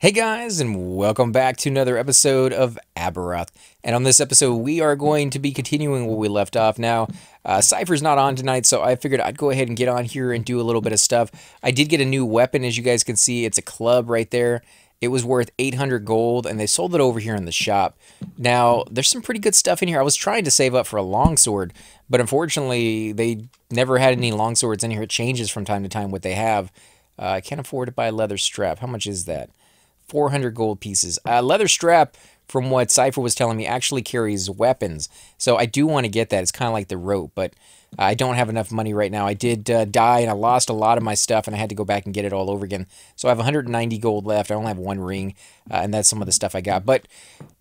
Hey guys, and welcome back to another episode of Aberoth. And on this episode, we are going to be continuing where we left off. Now, uh, Cypher's not on tonight, so I figured I'd go ahead and get on here and do a little bit of stuff. I did get a new weapon, as you guys can see. It's a club right there. It was worth 800 gold, and they sold it over here in the shop. Now, there's some pretty good stuff in here. I was trying to save up for a longsword, but unfortunately, they never had any longswords in here. It changes from time to time what they have. Uh, I can't afford to buy a leather strap. How much is that? 400 gold pieces. Uh, leather strap, from what Cypher was telling me, actually carries weapons. So I do want to get that. It's kind of like the rope, but I don't have enough money right now. I did uh, die and I lost a lot of my stuff and I had to go back and get it all over again. So I have 190 gold left. I only have one ring, uh, and that's some of the stuff I got. But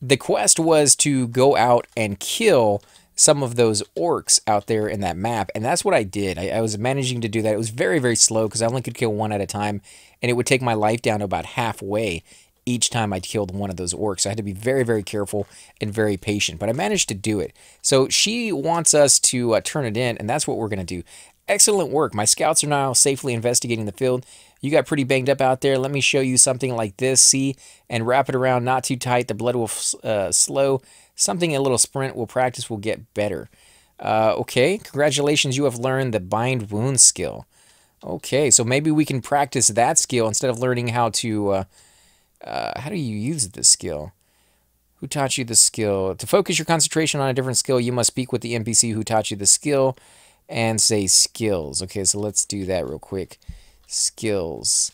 the quest was to go out and kill some of those orcs out there in that map. And that's what I did. I, I was managing to do that. It was very, very slow because I only could kill one at a time. And it would take my life down to about halfway each time I killed one of those orcs. I had to be very, very careful and very patient. But I managed to do it. So she wants us to uh, turn it in. And that's what we're going to do. Excellent work. My scouts are now safely investigating the field. You got pretty banged up out there. Let me show you something like this. See? And wrap it around not too tight. The blood will uh, slow something a little sprint will practice will get better. Uh, okay, congratulations, you have learned the bind wound skill. Okay, so maybe we can practice that skill instead of learning how to, uh, how do you use this skill? Who taught you the skill? To focus your concentration on a different skill, you must speak with the NPC who taught you the skill and say skills. Okay, so let's do that real quick. Skills.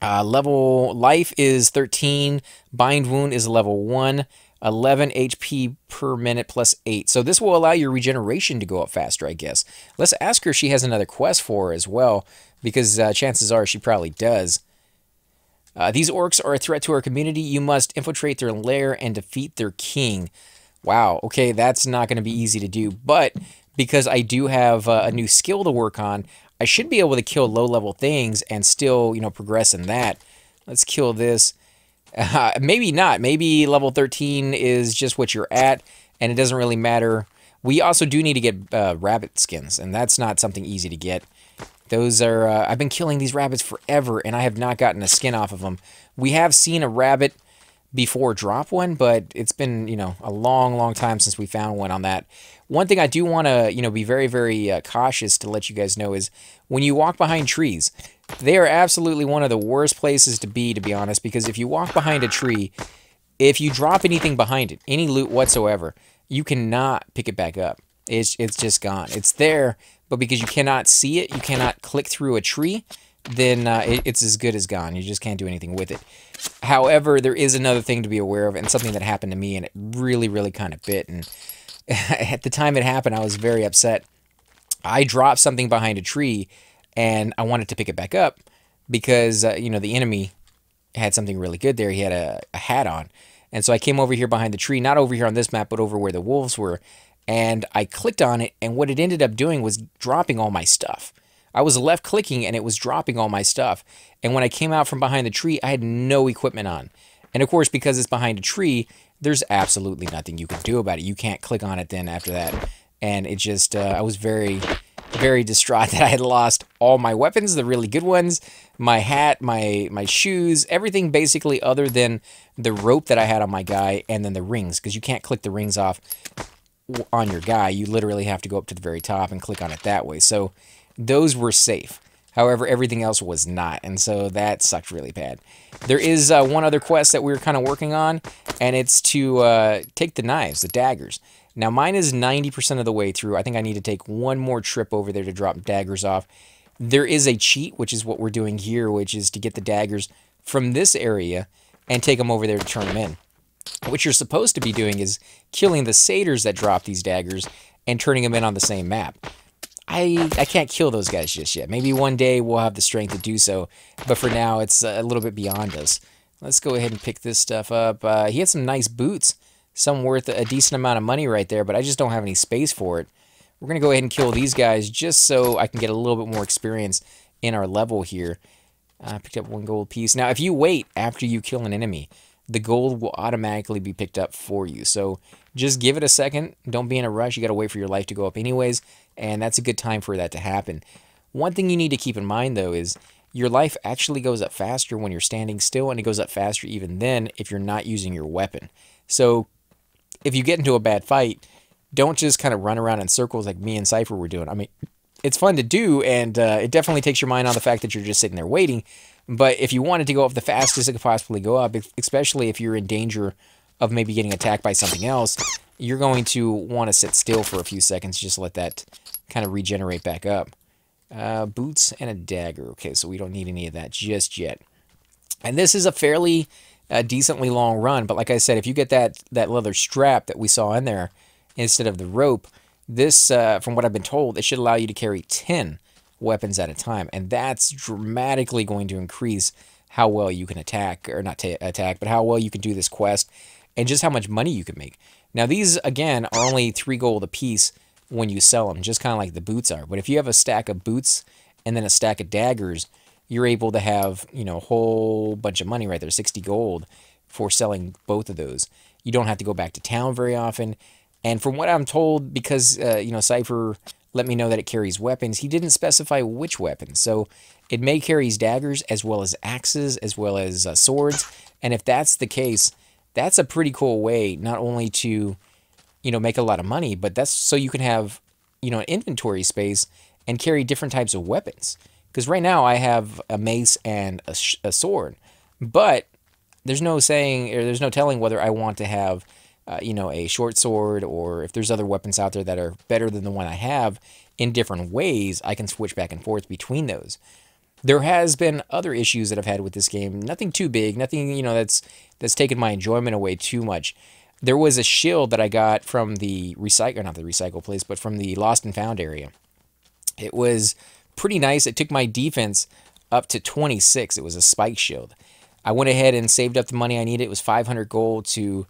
Uh, level life is 13. Bind wound is level 1. 11 HP per minute plus 8. So this will allow your regeneration to go up faster, I guess. Let's ask her if she has another quest for her as well, because uh, chances are she probably does. Uh, these orcs are a threat to our community. You must infiltrate their lair and defeat their king. Wow, okay, that's not going to be easy to do, but because I do have uh, a new skill to work on, I should be able to kill low-level things and still, you know, progress in that. Let's kill this. Uh, maybe not. Maybe level 13 is just what you're at, and it doesn't really matter. We also do need to get uh, rabbit skins, and that's not something easy to get. Those are... Uh, I've been killing these rabbits forever, and I have not gotten a skin off of them. We have seen a rabbit before drop one, but it's been, you know, a long, long time since we found one on that. One thing I do want to, you know, be very, very uh, cautious to let you guys know is when you walk behind trees, they are absolutely one of the worst places to be, to be honest, because if you walk behind a tree, if you drop anything behind it, any loot whatsoever, you cannot pick it back up. It's, it's just gone. It's there, but because you cannot see it, you cannot click through a tree, then uh, it, it's as good as gone. You just can't do anything with it. However, there is another thing to be aware of, and something that happened to me, and it really, really kind of bit. And at the time it happened, I was very upset. I dropped something behind a tree, and I wanted to pick it back up because, uh, you know, the enemy had something really good there. He had a, a hat on. And so I came over here behind the tree, not over here on this map, but over where the wolves were. And I clicked on it, and what it ended up doing was dropping all my stuff. I was left clicking and it was dropping all my stuff. And when I came out from behind the tree, I had no equipment on. And of course, because it's behind a tree, there's absolutely nothing you can do about it. You can't click on it then after that. And it just, uh, I was very, very distraught that I had lost all my weapons, the really good ones, my hat, my my shoes, everything basically other than the rope that I had on my guy and then the rings, because you can't click the rings off on your guy. You literally have to go up to the very top and click on it that way. So those were safe. However, everything else was not, and so that sucked really bad. There is uh, one other quest that we are kind of working on, and it's to uh, take the knives, the daggers. Now, mine is 90% of the way through. I think I need to take one more trip over there to drop daggers off. There is a cheat, which is what we're doing here, which is to get the daggers from this area and take them over there to turn them in. What you're supposed to be doing is killing the satyrs that drop these daggers and turning them in on the same map. I I can't kill those guys just yet. Maybe one day we'll have the strength to do so, but for now it's a little bit beyond us. Let's go ahead and pick this stuff up. Uh, he had some nice boots, some worth a decent amount of money right there, but I just don't have any space for it. We're going to go ahead and kill these guys just so I can get a little bit more experience in our level here. I uh, picked up one gold piece. Now, if you wait after you kill an enemy, the gold will automatically be picked up for you. So just give it a second. Don't be in a rush. You got to wait for your life to go up anyways, and that's a good time for that to happen. One thing you need to keep in mind, though, is your life actually goes up faster when you're standing still, and it goes up faster even then if you're not using your weapon. So if you get into a bad fight, don't just kind of run around in circles like me and Cypher were doing. I mean, it's fun to do, and uh, it definitely takes your mind on the fact that you're just sitting there waiting. But if you wanted to go up the fastest it could possibly go up, especially if you're in danger of maybe getting attacked by something else, you're going to want to sit still for a few seconds, just let that kind of regenerate back up. Uh, boots and a dagger. Okay, so we don't need any of that just yet. And this is a fairly uh, decently long run, but like I said, if you get that, that leather strap that we saw in there instead of the rope, this, uh, from what I've been told, it should allow you to carry 10 weapons at a time, and that's dramatically going to increase how well you can attack, or not attack, but how well you can do this quest, and just how much money you can make. Now, these, again, are only 3 gold a piece when you sell them, just kind of like the boots are. But if you have a stack of boots and then a stack of daggers, you're able to have, you know, a whole bunch of money right there, 60 gold for selling both of those. You don't have to go back to town very often. And from what I'm told, because, uh, you know, Cypher let me know that it carries weapons, he didn't specify which weapons. So it may carry daggers as well as axes as well as uh, swords. And if that's the case, that's a pretty cool way not only to, you know, make a lot of money, but that's so you can have, you know, inventory space and carry different types of weapons. Because right now I have a mace and a, a sword, but there's no saying or there's no telling whether I want to have uh, you know, a short sword, or if there's other weapons out there that are better than the one I have in different ways, I can switch back and forth between those. There has been other issues that I've had with this game. Nothing too big, nothing you know that's that's taken my enjoyment away too much. There was a shield that I got from the recycle, not the recycle place, but from the lost and found area. It was pretty nice. It took my defense up to 26. It was a spike shield. I went ahead and saved up the money I needed. It was 500 gold to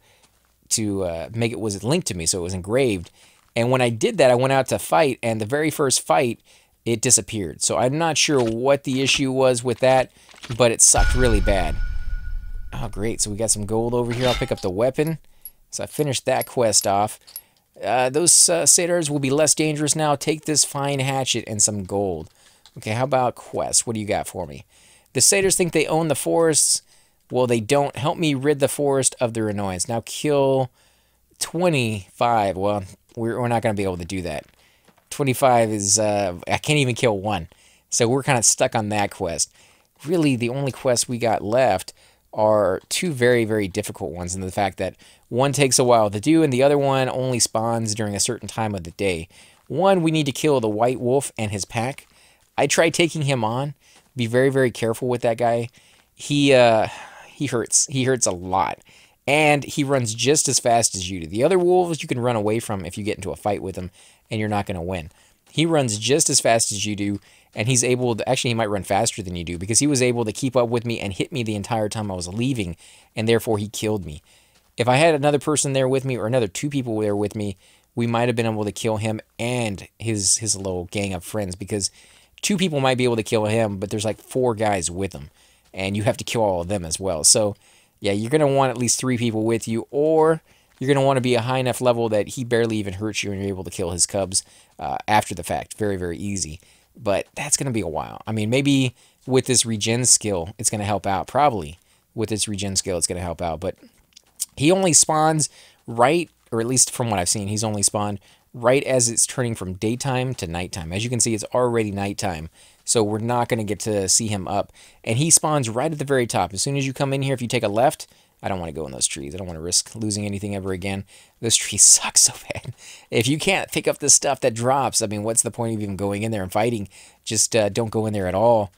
to uh, make it was linked to me, so it was engraved. And when I did that, I went out to fight, and the very first fight, it disappeared. So I'm not sure what the issue was with that, but it sucked really bad. Oh, great. So we got some gold over here. I'll pick up the weapon. So I finished that quest off. Uh, those uh, satyrs will be less dangerous now. Take this fine hatchet and some gold. Okay, how about quest? What do you got for me? The satyrs think they own the forests well, they don't. Help me rid the forest of their annoyance. Now kill 25. Well, we're, we're not going to be able to do that. 25 is, uh, I can't even kill one. So we're kind of stuck on that quest. Really, the only quests we got left are two very, very difficult ones, and the fact that one takes a while to do, and the other one only spawns during a certain time of the day. One, we need to kill the white wolf and his pack. I tried taking him on. Be very, very careful with that guy. He, uh, he hurts. He hurts a lot. And he runs just as fast as you do. The other wolves you can run away from if you get into a fight with him and you're not going to win. He runs just as fast as you do, and he's able to actually he might run faster than you do because he was able to keep up with me and hit me the entire time I was leaving, and therefore he killed me. If I had another person there with me or another two people there with me, we might have been able to kill him and his his little gang of friends because two people might be able to kill him, but there's like four guys with him and you have to kill all of them as well. So, yeah, you're going to want at least three people with you, or you're going to want to be a high enough level that he barely even hurts you and you're able to kill his cubs uh, after the fact. Very, very easy. But that's going to be a while. I mean, maybe with this regen skill, it's going to help out. Probably with this regen skill, it's going to help out. But he only spawns right, or at least from what I've seen, he's only spawned right as it's turning from daytime to nighttime. As you can see, it's already nighttime. So we're not going to get to see him up. And he spawns right at the very top. As soon as you come in here, if you take a left, I don't want to go in those trees. I don't want to risk losing anything ever again. Those trees suck so bad. If you can't pick up the stuff that drops, I mean, what's the point of even going in there and fighting? Just uh, don't go in there at all.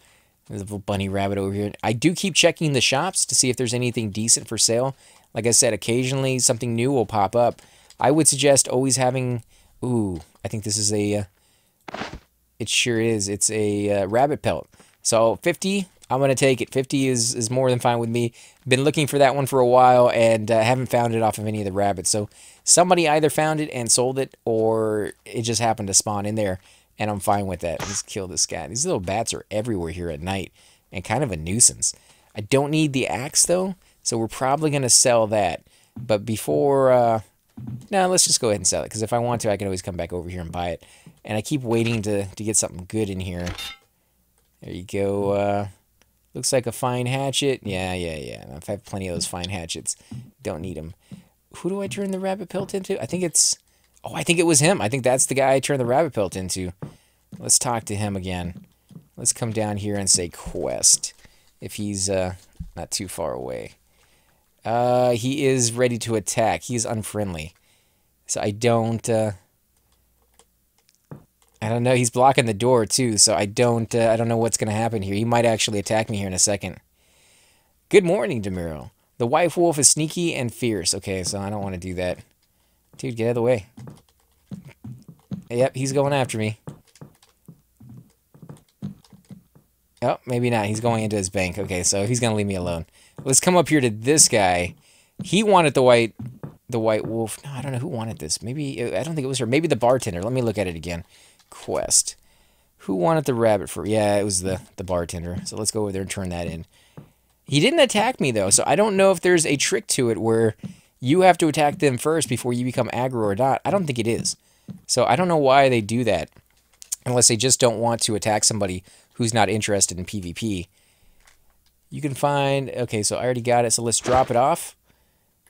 There's a little bunny rabbit over here. I do keep checking the shops to see if there's anything decent for sale. Like I said, occasionally something new will pop up. I would suggest always having... Ooh, I think this is a... Uh, it sure is. It's a uh, rabbit pelt. So 50, I'm going to take it. 50 is, is more than fine with me. Been looking for that one for a while and uh, haven't found it off of any of the rabbits. So somebody either found it and sold it or it just happened to spawn in there and I'm fine with that. Let's kill this guy. These little bats are everywhere here at night and kind of a nuisance. I don't need the axe though, so we're probably going to sell that. But before, uh, no, let's just go ahead and sell it because if I want to, I can always come back over here and buy it. And I keep waiting to, to get something good in here. There you go. Uh, Looks like a fine hatchet. Yeah, yeah, yeah. I have plenty of those fine hatchets. Don't need them. Who do I turn the rabbit pelt into? I think it's... Oh, I think it was him. I think that's the guy I turned the rabbit pelt into. Let's talk to him again. Let's come down here and say quest. If he's uh, not too far away. Uh, he is ready to attack. He's unfriendly. So I don't... Uh, I don't know. He's blocking the door too, so I don't. Uh, I don't know what's gonna happen here. He might actually attack me here in a second. Good morning, Demiro. The white wolf is sneaky and fierce. Okay, so I don't want to do that. Dude, get out of the way. Yep, he's going after me. Oh, maybe not. He's going into his bank. Okay, so he's gonna leave me alone. Let's come up here to this guy. He wanted the white, the white wolf. No, I don't know who wanted this. Maybe I don't think it was her. Maybe the bartender. Let me look at it again quest. Who wanted the rabbit for? Yeah, it was the, the bartender. So let's go over there and turn that in. He didn't attack me, though, so I don't know if there's a trick to it where you have to attack them first before you become aggro or not. I don't think it is. So I don't know why they do that. Unless they just don't want to attack somebody who's not interested in PvP. You can find... Okay, so I already got it, so let's drop it off.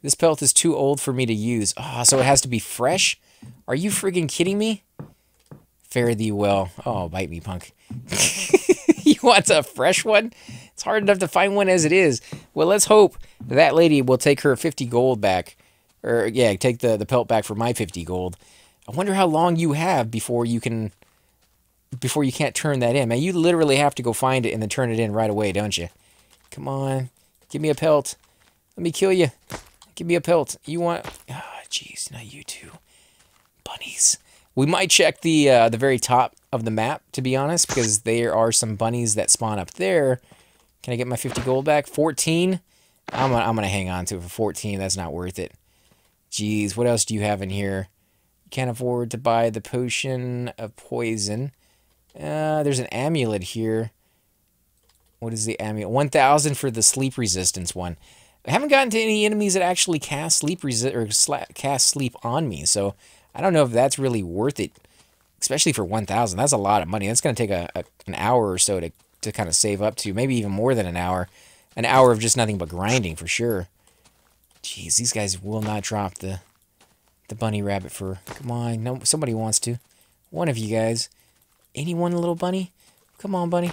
This pelt is too old for me to use. Oh, so it has to be fresh? Are you friggin' kidding me? Fare thee well. Oh, bite me, punk. you want a fresh one? It's hard enough to find one as it is. Well, let's hope that lady will take her 50 gold back. Or, yeah, take the, the pelt back for my 50 gold. I wonder how long you have before you can... Before you can't turn that in. Man, you literally have to go find it and then turn it in right away, don't you? Come on. Give me a pelt. Let me kill you. Give me a pelt. You want... Ah, oh, jeez. Not you two. Bunnies. We might check the uh, the very top of the map, to be honest, because there are some bunnies that spawn up there. Can I get my 50 gold back? 14? I'm gonna, I'm gonna hang on to it for 14. That's not worth it. Jeez, what else do you have in here? Can't afford to buy the potion of poison. Uh, there's an amulet here. What is the amulet? 1,000 for the sleep resistance one. I haven't gotten to any enemies that actually cast sleep resi or cast sleep on me, so I don't know if that's really worth it, especially for 1000 That's a lot of money. That's going to take a, a, an hour or so to, to kind of save up to, maybe even more than an hour. An hour of just nothing but grinding for sure. Jeez, these guys will not drop the the bunny rabbit for. Come on, no, somebody wants to. One of you guys. Anyone, little bunny? Come on, bunny.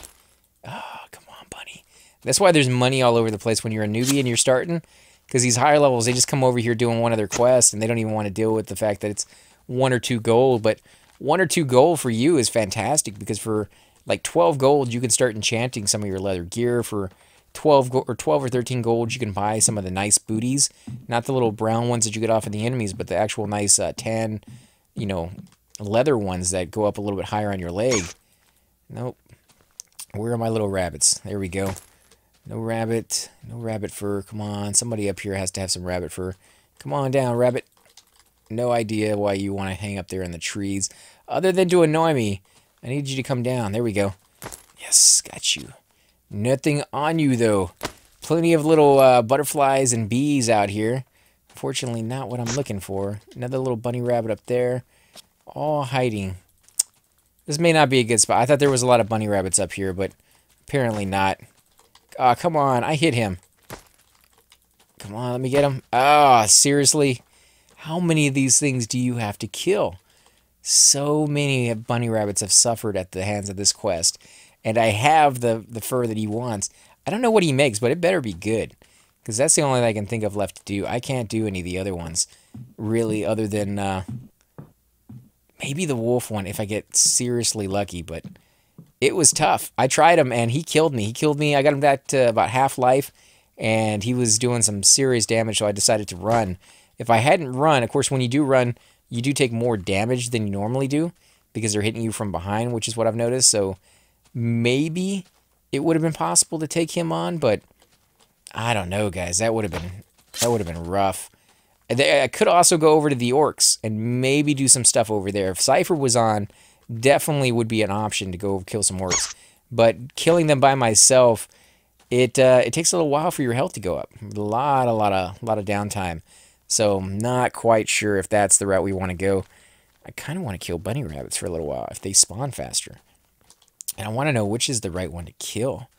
Oh, come on, bunny. That's why there's money all over the place when you're a newbie and you're starting. Because these higher levels, they just come over here doing one of their quests, and they don't even want to deal with the fact that it's one or two gold, but one or two gold for you is fantastic because for like 12 gold, you can start enchanting some of your leather gear. For 12 or 12 or 13 gold, you can buy some of the nice booties, not the little brown ones that you get off of the enemies, but the actual nice uh, tan, you know, leather ones that go up a little bit higher on your leg. Nope. Where are my little rabbits? There we go. No rabbit. No rabbit fur. Come on. Somebody up here has to have some rabbit fur. Come on down, rabbit no idea why you want to hang up there in the trees. Other than to annoy me. I need you to come down. There we go. Yes, got you. Nothing on you, though. Plenty of little uh, butterflies and bees out here. Fortunately, not what I'm looking for. Another little bunny rabbit up there. All hiding. This may not be a good spot. I thought there was a lot of bunny rabbits up here, but apparently not. Ah, oh, come on. I hit him. Come on, let me get him. Ah, oh, seriously? How many of these things do you have to kill? So many bunny rabbits have suffered at the hands of this quest, and I have the, the fur that he wants. I don't know what he makes, but it better be good, because that's the only thing I can think of left to do. I can't do any of the other ones, really, other than uh, maybe the wolf one if I get seriously lucky, but it was tough. I tried him, and he killed me. He killed me. I got him back to about half life, and he was doing some serious damage, so I decided to run. If I hadn't run, of course, when you do run, you do take more damage than you normally do because they're hitting you from behind, which is what I've noticed. So maybe it would have been possible to take him on, but I don't know, guys. That would have been that would have been rough. I could also go over to the orcs and maybe do some stuff over there. If Cypher was on, definitely would be an option to go kill some orcs. But killing them by myself, it uh, it takes a little while for your health to go up. A lot, a lot of, a lot of downtime. So not quite sure if that's the route we want to go. I kind of want to kill bunny rabbits for a little while if they spawn faster. And I want to know which is the right one to kill.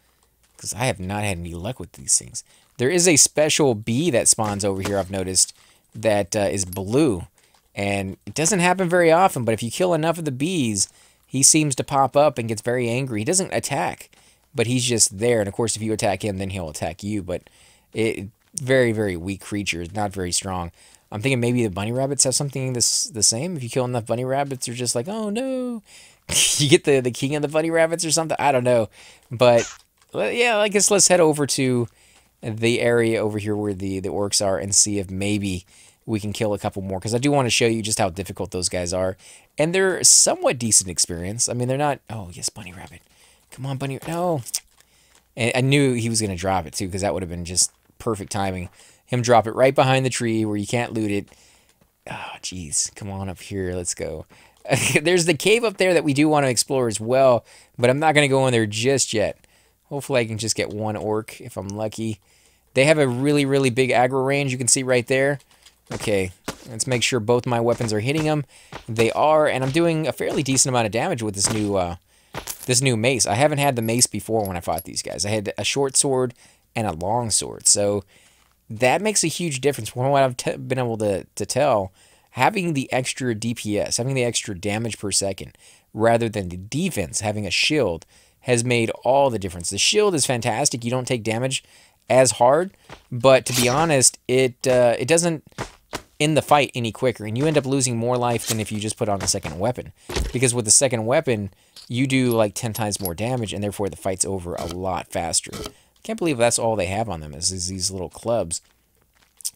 Because I have not had any luck with these things. There is a special bee that spawns over here, I've noticed, that uh, is blue. And it doesn't happen very often, but if you kill enough of the bees, he seems to pop up and gets very angry. He doesn't attack, but he's just there. And of course, if you attack him, then he'll attack you. But it very, very weak creatures, not very strong. I'm thinking maybe the bunny rabbits have something this the same. If you kill enough bunny rabbits, you're just like, oh no, you get the the king of the bunny rabbits or something. I don't know, but yeah, I guess let's head over to the area over here where the the orcs are and see if maybe we can kill a couple more because I do want to show you just how difficult those guys are, and they're somewhat decent experience. I mean, they're not. Oh yes, bunny rabbit, come on, bunny. No, and I knew he was gonna drop it too because that would have been just perfect timing him drop it right behind the tree where you can't loot it. Oh, jeez. Come on up here. Let's go. There's the cave up there that we do want to explore as well, but I'm not going to go in there just yet. Hopefully I can just get one orc if I'm lucky. They have a really, really big aggro range. You can see right there. Okay, let's make sure both my weapons are hitting them. They are, and I'm doing a fairly decent amount of damage with this new uh, this new mace. I haven't had the mace before when I fought these guys. I had a short sword and a long sword. So that makes a huge difference from what I've been able to, to tell. Having the extra DPS, having the extra damage per second, rather than the defense having a shield, has made all the difference. The shield is fantastic. You don't take damage as hard, but to be honest, it uh, it doesn't end the fight any quicker, and you end up losing more life than if you just put on a second weapon. Because with the second weapon, you do like 10 times more damage, and therefore the fight's over a lot faster. Can't believe that's all they have on them is, is these little clubs.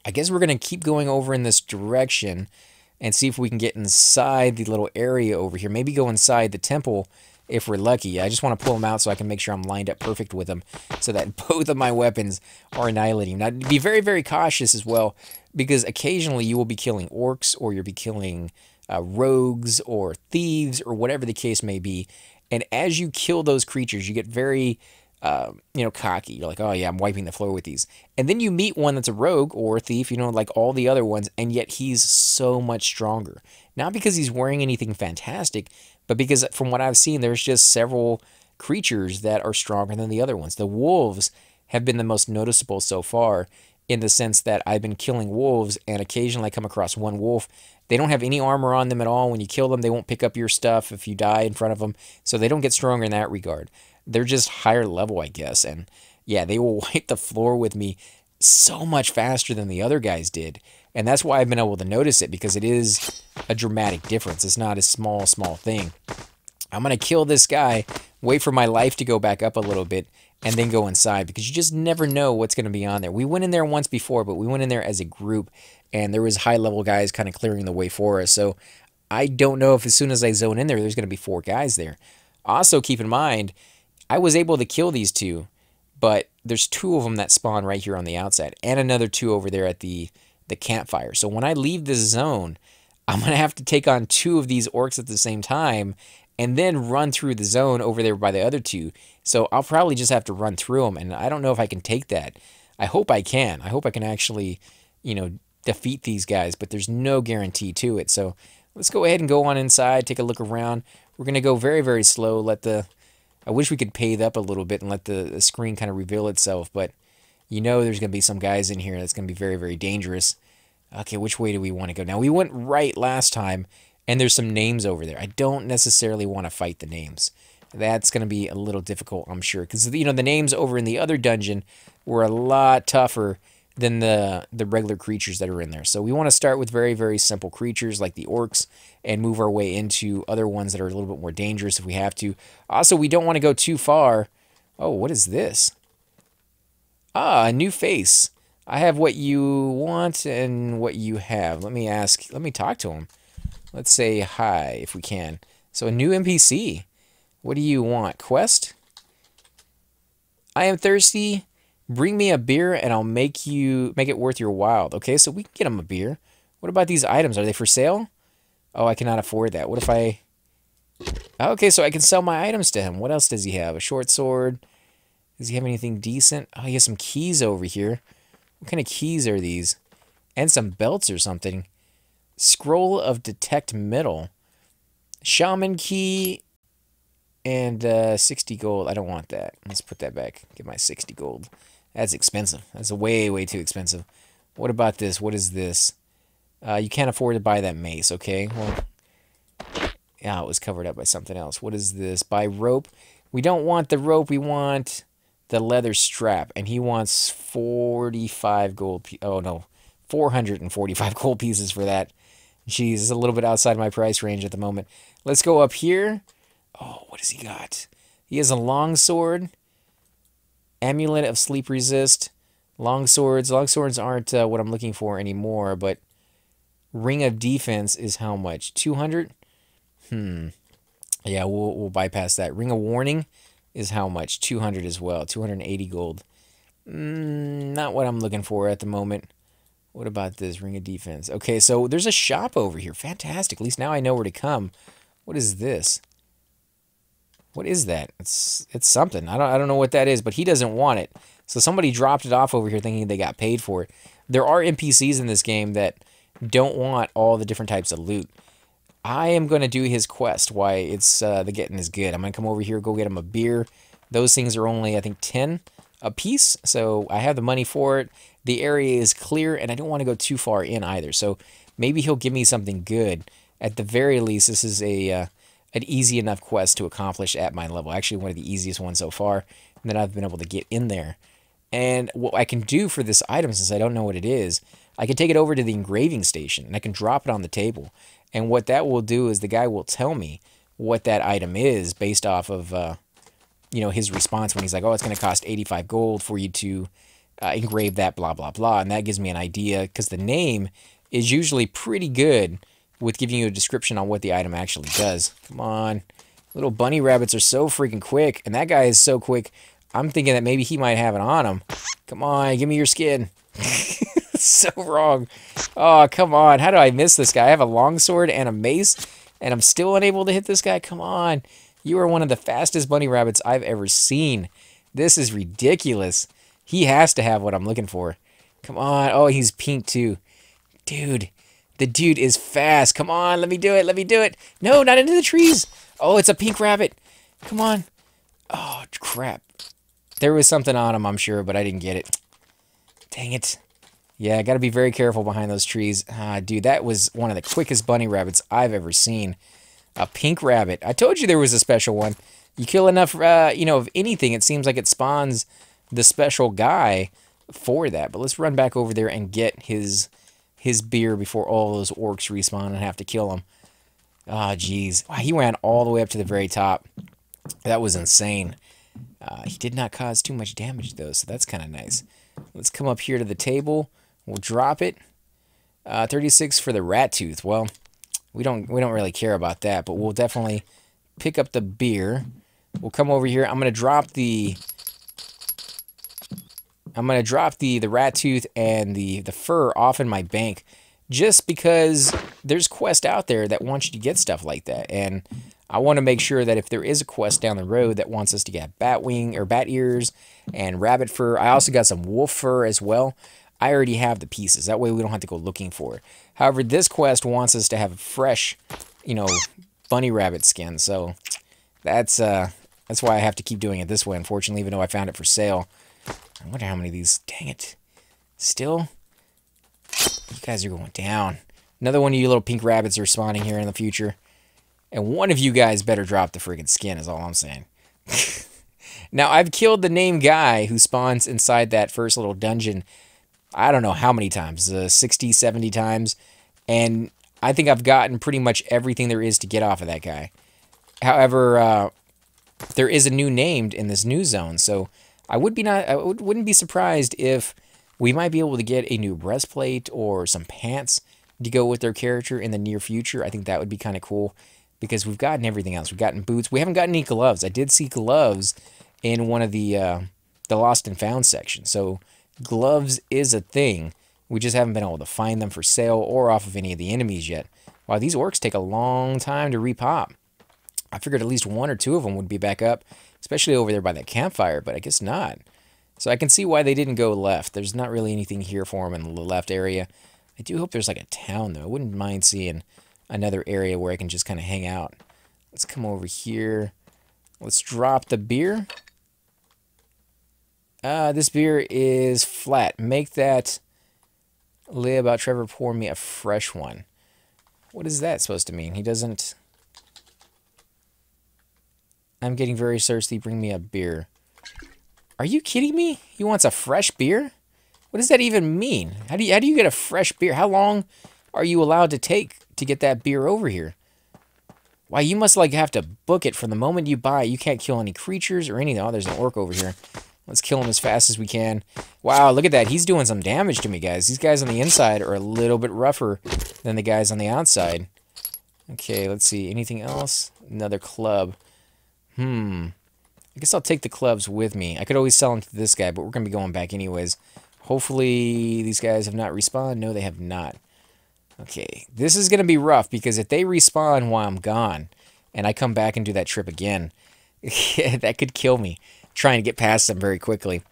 I guess we're going to keep going over in this direction and see if we can get inside the little area over here. Maybe go inside the temple if we're lucky. I just want to pull them out so I can make sure I'm lined up perfect with them so that both of my weapons are annihilating. Now, be very, very cautious as well because occasionally you will be killing orcs or you'll be killing uh, rogues or thieves or whatever the case may be. And as you kill those creatures, you get very uh, you know, cocky. You're like, oh yeah, I'm wiping the floor with these. And then you meet one that's a rogue or a thief, you know, like all the other ones, and yet he's so much stronger. Not because he's wearing anything fantastic, but because from what I've seen, there's just several creatures that are stronger than the other ones. The wolves have been the most noticeable so far in the sense that I've been killing wolves and occasionally I come across one wolf. They don't have any armor on them at all. When you kill them, they won't pick up your stuff if you die in front of them. So they don't get stronger in that regard they're just higher level, I guess. And yeah, they will wipe the floor with me so much faster than the other guys did. And that's why I've been able to notice it because it is a dramatic difference. It's not a small, small thing. I'm going to kill this guy, wait for my life to go back up a little bit, and then go inside because you just never know what's going to be on there. We went in there once before, but we went in there as a group, and there was high level guys kind of clearing the way for us. So I don't know if as soon as I zone in there, there's going to be four guys there. Also, keep in mind, I was able to kill these two, but there's two of them that spawn right here on the outside, and another two over there at the the campfire. So when I leave this zone, I'm gonna have to take on two of these orcs at the same time, and then run through the zone over there by the other two. So I'll probably just have to run through them, and I don't know if I can take that. I hope I can. I hope I can actually, you know, defeat these guys, but there's no guarantee to it. So let's go ahead and go on inside, take a look around. We're gonna go very, very slow. Let the I wish we could pay up a little bit and let the, the screen kind of reveal itself, but you know there's going to be some guys in here that's going to be very, very dangerous. Okay, which way do we want to go? Now, we went right last time, and there's some names over there. I don't necessarily want to fight the names. That's going to be a little difficult, I'm sure, because, you know, the names over in the other dungeon were a lot tougher than the, the regular creatures that are in there. So we want to start with very, very simple creatures like the orcs and move our way into other ones that are a little bit more dangerous if we have to. Also, we don't want to go too far. Oh, what is this? Ah, a new face. I have what you want and what you have. Let me ask, let me talk to him. Let's say hi if we can. So a new NPC. What do you want? Quest? I am thirsty Bring me a beer and I'll make you make it worth your while. Okay, so we can get him a beer. What about these items? Are they for sale? Oh, I cannot afford that. What if I... Okay, so I can sell my items to him. What else does he have? A short sword? Does he have anything decent? Oh, he has some keys over here. What kind of keys are these? And some belts or something. Scroll of Detect Metal. Shaman key and uh, 60 gold. I don't want that. Let's put that back. Get my 60 gold. That's expensive. That's way, way too expensive. What about this? What is this? Uh, you can't afford to buy that mace, okay? Well, yeah, it was covered up by something else. What is this? Buy rope. We don't want the rope. We want the leather strap. And he wants 45 gold. Oh, no. 445 gold pieces for that. Jeez, it's a little bit outside my price range at the moment. Let's go up here. Oh, what does he got? He has a long sword. Amulet of sleep resist. Long swords. Long swords aren't uh, what I'm looking for anymore, but ring of defense is how much? 200? Hmm. Yeah, we'll, we'll bypass that. Ring of warning is how much? 200 as well. 280 gold. Mm, not what I'm looking for at the moment. What about this ring of defense? Okay, so there's a shop over here. Fantastic. At least now I know where to come. What is this? What is that? It's it's something. I don't I don't know what that is, but he doesn't want it. So somebody dropped it off over here thinking they got paid for it. There are NPCs in this game that don't want all the different types of loot. I am going to do his quest. Why it's uh, the getting is good. I'm going to come over here, go get him a beer. Those things are only I think 10 a piece, so I have the money for it. The area is clear, and I don't want to go too far in either. So maybe he'll give me something good. At the very least, this is a uh, an easy enough quest to accomplish at my level. Actually, one of the easiest ones so far. And then I've been able to get in there. And what I can do for this item, since I don't know what it is, I can take it over to the engraving station, and I can drop it on the table. And what that will do is the guy will tell me what that item is based off of, uh, you know, his response when he's like, oh, it's going to cost 85 gold for you to uh, engrave that, blah, blah, blah. And that gives me an idea because the name is usually pretty good with giving you a description on what the item actually does. Come on. Little bunny rabbits are so freaking quick. And that guy is so quick. I'm thinking that maybe he might have it on him. Come on, give me your skin. so wrong. Oh, come on. How do I miss this guy? I have a longsword and a mace, and I'm still unable to hit this guy? Come on. You are one of the fastest bunny rabbits I've ever seen. This is ridiculous. He has to have what I'm looking for. Come on. Oh, he's pink too. Dude, the dude is fast. Come on, let me do it. Let me do it. No, not into the trees. Oh, it's a pink rabbit. Come on. Oh, crap. There was something on him, I'm sure, but I didn't get it. Dang it. Yeah, I got to be very careful behind those trees. Ah, dude, that was one of the quickest bunny rabbits I've ever seen. A pink rabbit. I told you there was a special one. You kill enough, uh, you know, of anything, it seems like it spawns the special guy for that. But let's run back over there and get his his beer before all those orcs respawn and have to kill him. Ah, oh, jeez. He ran all the way up to the very top. That was insane. Uh, he did not cause too much damage, though, so that's kind of nice. Let's come up here to the table. We'll drop it. Uh, 36 for the rat tooth. Well, we don't we don't really care about that, but we'll definitely pick up the beer. We'll come over here. I'm gonna drop the I'm gonna drop the the rat tooth and the the fur off in my bank, just because there's quest out there that wants you to get stuff like that, and I want to make sure that if there is a quest down the road that wants us to get bat wing or bat ears and rabbit fur, I also got some wolf fur as well. I already have the pieces. That way we don't have to go looking for it. However, this quest wants us to have a fresh, you know, bunny rabbit skin. So that's uh that's why I have to keep doing it this way, unfortunately, even though I found it for sale. I wonder how many of these. Dang it. Still? You guys are going down. Another one of you little pink rabbits are spawning here in the future. And one of you guys better drop the friggin' skin, is all I'm saying. now, I've killed the name guy who spawns inside that first little dungeon. I don't know how many times, uh, 60, 70 times. And I think I've gotten pretty much everything there is to get off of that guy. However, uh, there is a new named in this new zone, so I would be not I would, wouldn't be surprised if we might be able to get a new breastplate or some pants to go with their character in the near future. I think that would be kind of cool because we've gotten everything else. We've gotten boots. We haven't gotten any gloves. I did see gloves in one of the uh, the lost and found section. So gloves is a thing. We just haven't been able to find them for sale or off of any of the enemies yet. Wow, these orcs take a long time to repop. I figured at least one or two of them would be back up especially over there by that campfire, but I guess not. So I can see why they didn't go left. There's not really anything here for them in the left area. I do hope there's like a town, though. I wouldn't mind seeing another area where I can just kind of hang out. Let's come over here. Let's drop the beer. Uh, this beer is flat. Make that lay about Trevor pour me a fresh one. What is that supposed to mean? He doesn't... I'm getting very thirsty. Bring me a beer. Are you kidding me? He wants a fresh beer? What does that even mean? How do you, how do you get a fresh beer? How long are you allowed to take to get that beer over here? Why, you must like have to book it from the moment you buy. it. You can't kill any creatures or anything. Oh, there's an orc over here. Let's kill him as fast as we can. Wow, look at that. He's doing some damage to me, guys. These guys on the inside are a little bit rougher than the guys on the outside. Okay, let's see. Anything else? Another club. Hmm. I guess I'll take the clubs with me. I could always sell them to this guy, but we're going to be going back anyways. Hopefully these guys have not respawned. No, they have not. Okay, this is going to be rough because if they respawn while I'm gone and I come back and do that trip again, that could kill me trying to get past them very quickly.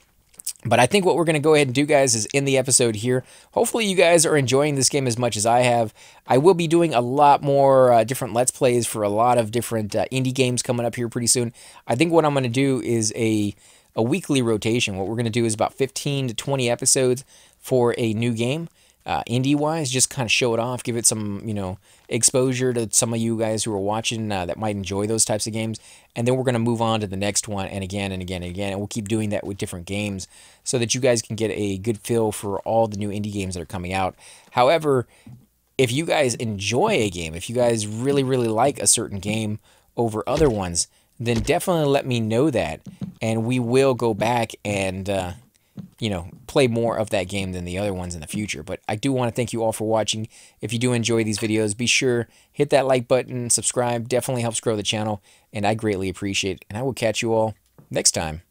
But I think what we're going to go ahead and do, guys, is in the episode here. Hopefully, you guys are enjoying this game as much as I have. I will be doing a lot more uh, different Let's Plays for a lot of different uh, indie games coming up here pretty soon. I think what I'm going to do is a, a weekly rotation. What we're going to do is about 15 to 20 episodes for a new game uh, indie wise, just kind of show it off, give it some, you know, exposure to some of you guys who are watching uh, that might enjoy those types of games. And then we're going to move on to the next one and again and again and again. And we'll keep doing that with different games so that you guys can get a good feel for all the new indie games that are coming out. However, if you guys enjoy a game, if you guys really, really like a certain game over other ones, then definitely let me know that. And we will go back and, uh, you know, play more of that game than the other ones in the future. But I do want to thank you all for watching. If you do enjoy these videos, be sure hit that like button, subscribe. Definitely helps grow the channel, and I greatly appreciate it. And I will catch you all next time.